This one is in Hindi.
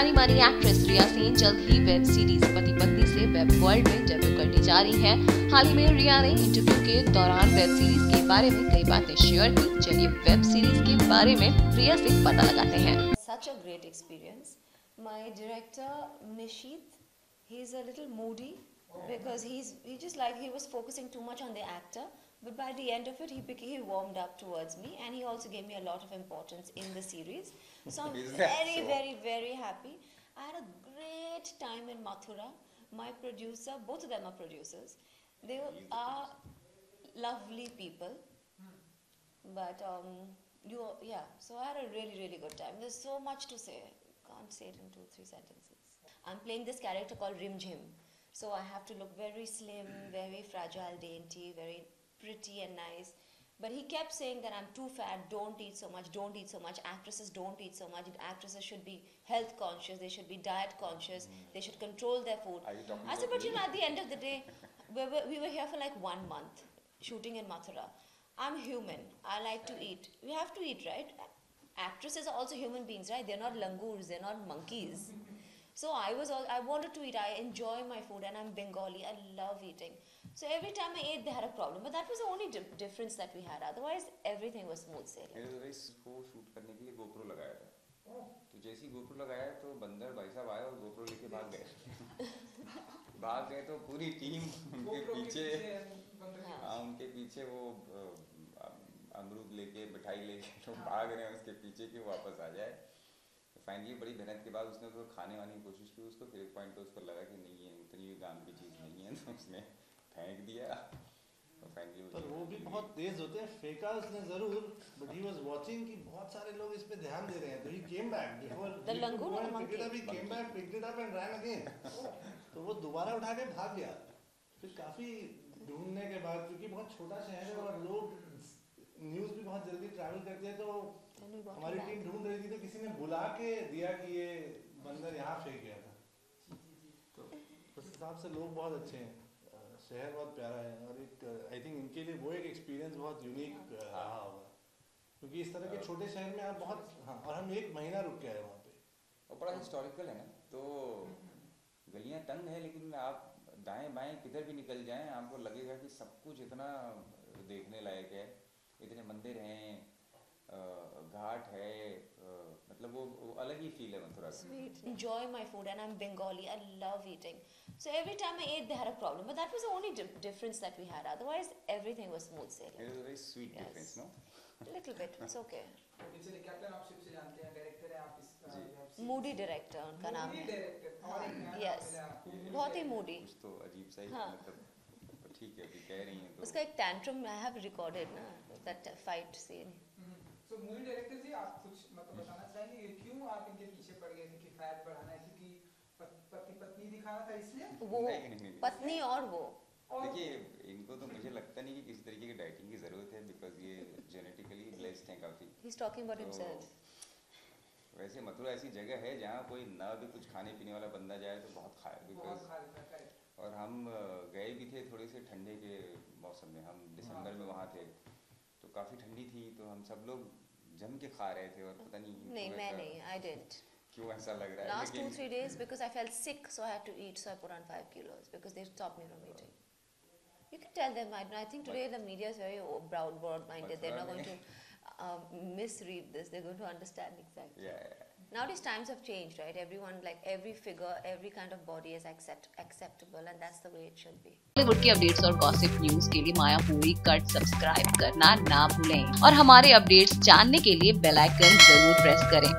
जानी मानी एक्ट्रेस रिया सेन जल्द ही वेब सीरीज़ पति पत्नी से वेब वर्ल्ड में डेब्यू करने जा रही हैं। हाल ही में रिया ने इंटरव्यू के दौरान वेब सीरीज़ के बारे में कई बातें शेयर की। चलिए वेब सीरीज़ के बारे में रिया से पता लगाते हैं। Such a great experience my director Nishit he is a little moody. Because he's he just like he was focusing too much on the actor. But by the end of it, he became, he warmed up towards me, and he also gave me a lot of importance in the series. So I'm very, so? very, very happy. I had a great time in Mathura. My producer, both of them are producers. They are lovely people. But um, you, yeah. So I had a really, really good time. There's so much to say. Can't say it in two, three sentences. I'm playing this character called Rim Jim. So I have to look very slim, very fragile, dainty, very pretty and nice. But he kept saying that I'm too fat, don't eat so much, don't eat so much. Actresses don't eat so much. Actresses should be health conscious, they should be diet conscious, mm. they should control their food. Are you talking I said, but you know, at the end of the day, we were, we were here for like one month shooting in Mathura. I'm human. I like to eat. We have to eat, right? Actresses are also human beings, right? They're not langurs, they're not monkeys. So I was all I wanted to eat. I enjoy my food, and I'm Bengali. I love eating. So every time I ate, they had a problem. But that was the only di- difference that we had. Otherwise, everything was smooth sailing. मेरे तो इसको शूट करने के लिए गोप्रो लगाया था तो जैसे ही गोप्रो लगाया तो बंदर भाई साहब आए और गोप्रो लेके भाग गए भाग गए तो पूरी टीम उनके पीछे हाँ उनके पीछे वो अ, अमरूद लेके मिठाई लेके तो भाग रहे हैं उसके पीछे कि वो वापस आ जाए तो फाइनली बड़ी मेहनत के बाद उसने उसको खाने वाने की कोशिश की उसको फिर एक पॉइंट पे उसको लगा कि नहीं है उतनी काम की चीज़ नहीं है तो उसने फेंक दिया। तो फाइनली पर वो भी बहुत तेज होते हैं। फेंका उसने ज़रूर बट ही वाज वाचिंग कि बहुत सारे लोग इस पे ध्यान दे रहे हैं। तो he came back before langoon or the monkey? he came back picked it up and ran again. तो वो दोबारा उठा के भाग गया। फिर काफ़ी ढूँढने के बाद क्योंकि बहुत छोटा शहर है और लोग न्यूज़ भी बहुत जल्दी ट्रैवल करते हैं तो we got हमारी टीम ढूंढ रही थी तो किसी ने बुला के दिया कि ये बंदर यहाँ फेंक गया था। तो उस हिसाब से लोग बहुत अच्छे हैं शहर बहुत प्यारा है और एक आई थिंक इनके लिए वो एक एक्सपीरियंस बहुत यूनिक रहा होगा। क्योंकि इस तरह के छोटे शहर में आप बहुत हाँ और हम एक महीना रुक के आए वहाँ पे। और बड़ा हिस्टोरिकल है ना तो गलियाँ तंग है लेकिन आप दाएँ बाएँ किधर भी निकल जाएँ आपको लगेगा कि सब कुछ इतना देखने लायक है। इतने मंदिर हैं घाट है मतलब वो, अलग ही फील है मथुरा का enjoy my food and I am Bengali I love eating so every time I eat there a problem but that was the only difference that we had otherwise everything was smooth sailing it was a very sweet difference no little bit it's okay इसलिए कैप्टन आप सबसे जानते हैं डायरेक्टर हैं। आप इस मूडी डायरेक्टर उनका नाम है यस बहुत ही मूडी तो अजीब सा ही। मतलब ठीक है अभी कह रही हैं तो उसका एक tantrum I have recorded ना fight scene. हम्म, so मूवी डायरेक्टर जी आप कुछ मतलब बताना चाहेंगे ये क्यों आप इनके पीछे पड़ गए थे कि फैट बढ़ाना है क्योंकि पति पत्नी दिखाना था इसलिए वो नहीं, नहीं, नहीं। पत्नी और वो देखिए इनको तो मुझे लगता नहीं कि किसी तरीके की डाइटिंग की ज़रूरत है बिकॉज़ ये जेनेटिकली ब्लेस्ड हैं काफ़ी he's talking about तो himself. वैसे मथुरा ऐसी जगह है जहाँ कोई ना भी कुछ खाने पीने वाला बंदा जाए तो बहुत खाए बिकॉज़ है। और हम अ, गए भी थे थोड़े से ठंडे के मौसम में हम दिसंबर में वहाँ थे तो काफ़ी ठंडी थी तो हम सब लोग जम के खा रहे थे और पता नहीं नहीं मैं नहीं I didn't. क्यों ऐसा लग रहा है two लेकिन three days because I felt sick so I had to eat so I put on five kilos because they stopped me from eating. You can tell them. I, I think today the media is very broad broad minded. They're not going to um, misread this. They're going to understand exactly. Yeah, yeah, yeah. Nowadays times have changed, right? Everyone, like every figure, every kind of body is accept, acceptable, and that's the way it should be. Bollywood की अपडेट्स और गॉसिप न्यूज़ के लिए माया पूरी कट सब्सक्राइब करना ना भूलें और हमारे अपडेट्स जानने के लिए बेल आइकन ज़रूर प्रेस करें